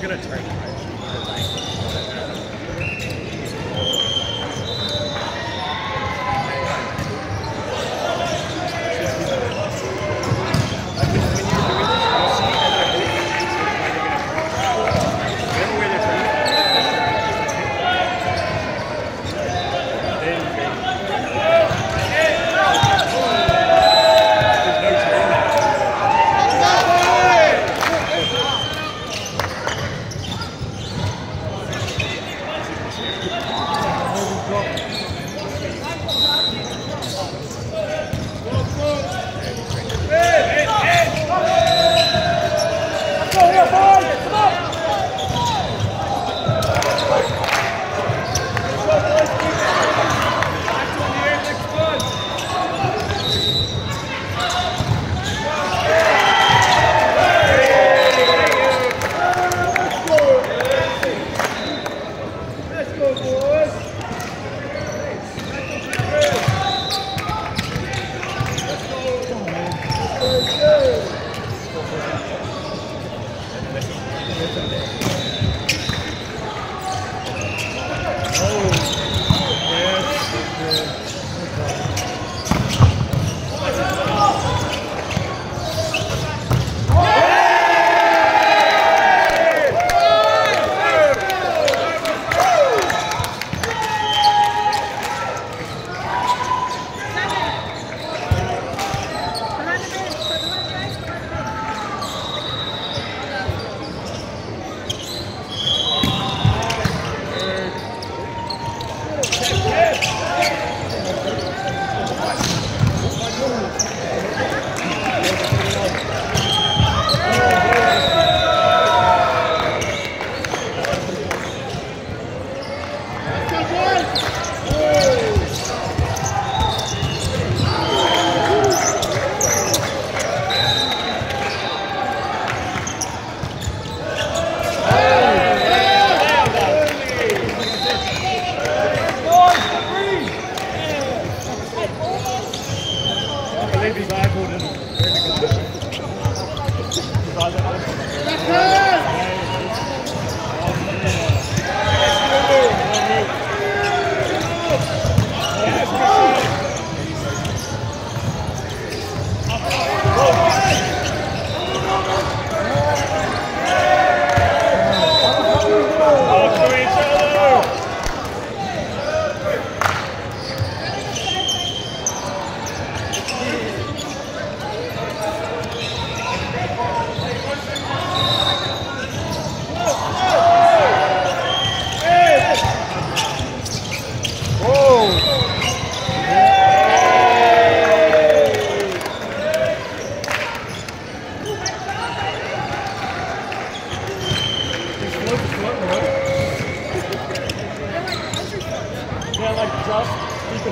you're gonna turn it right. Yeah,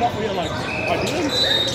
up with you, like, I didn't.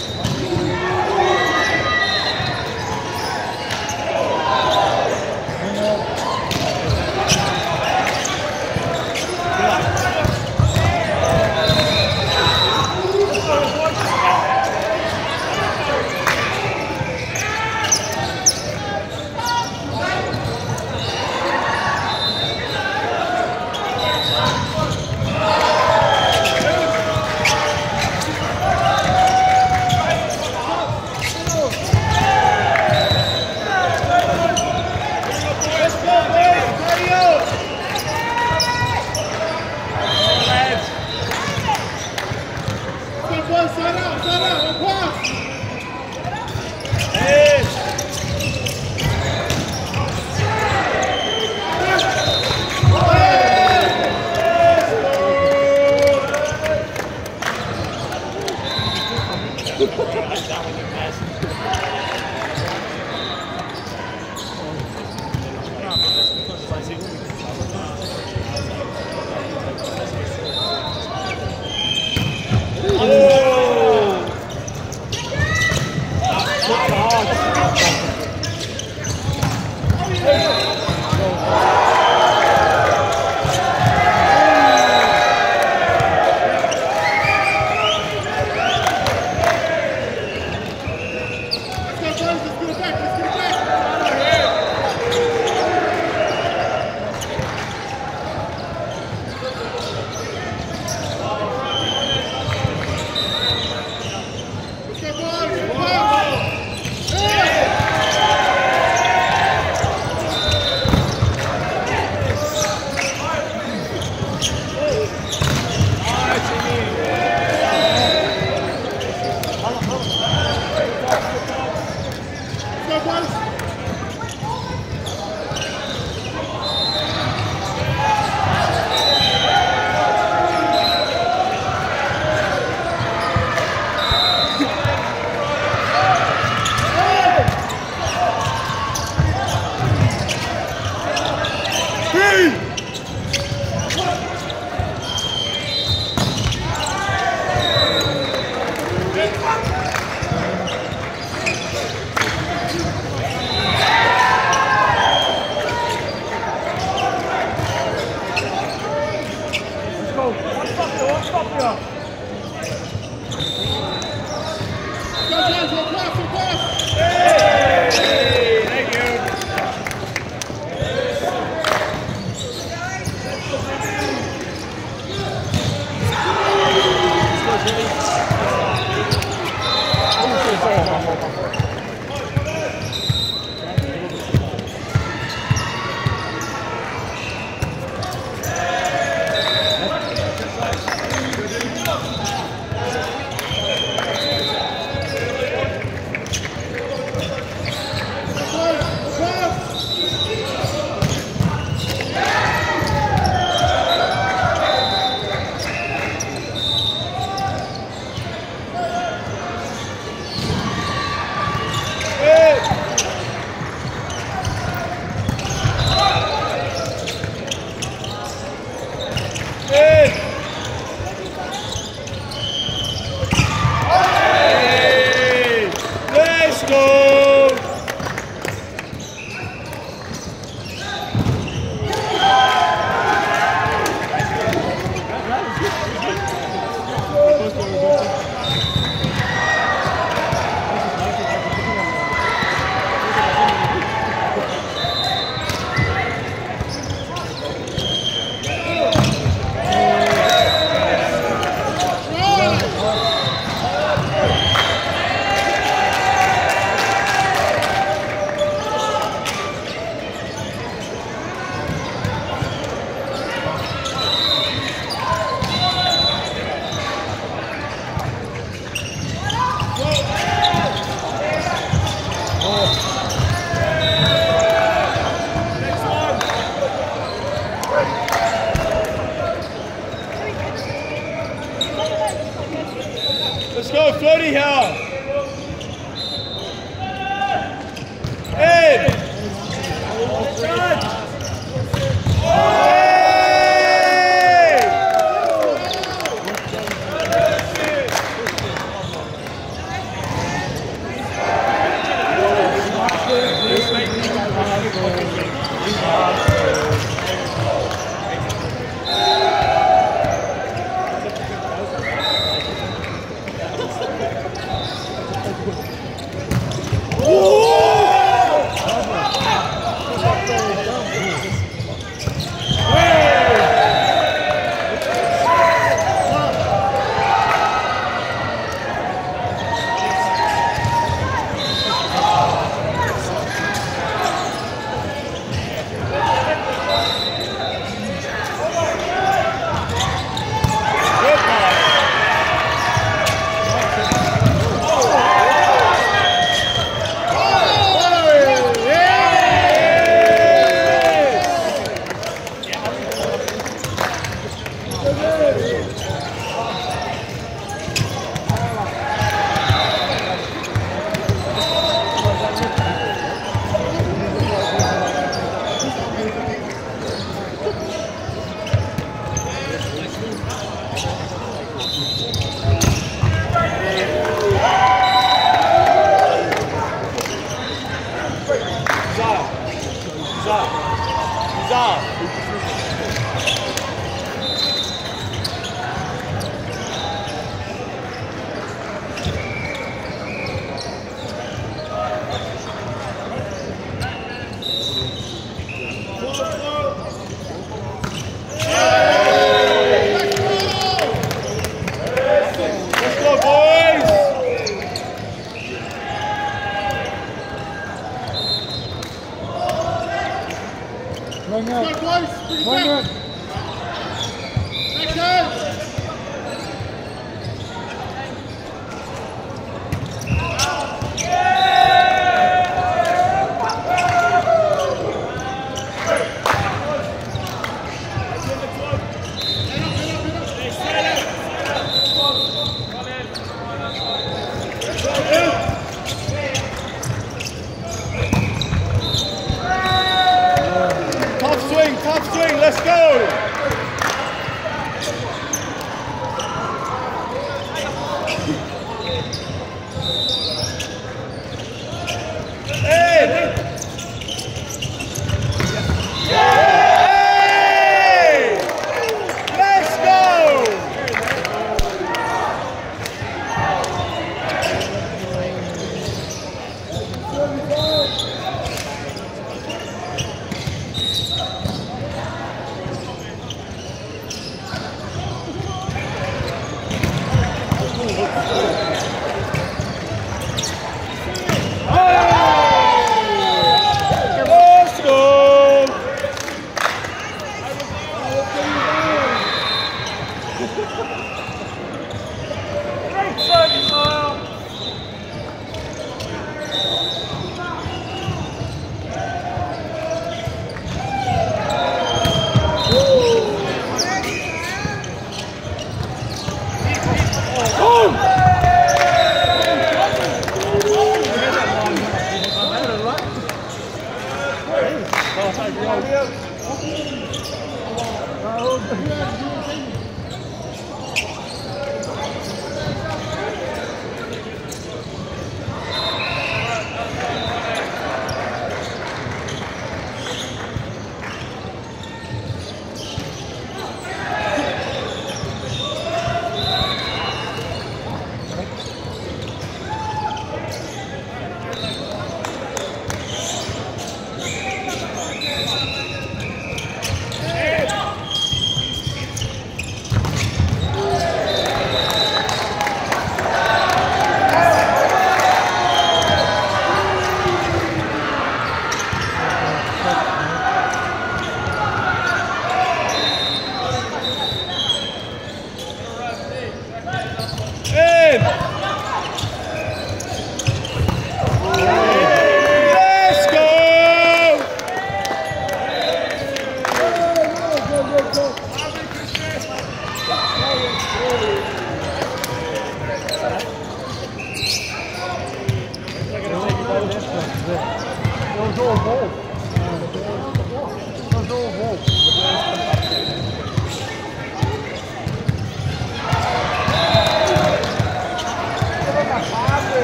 Those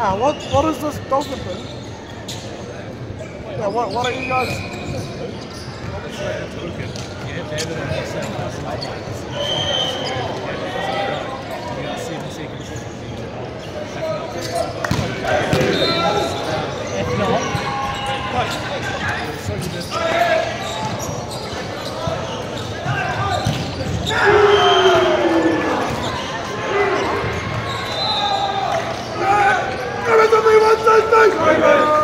Now, what, what is this dolphin thing? Yeah, what, what are you guys... If you Bye, bye, bye.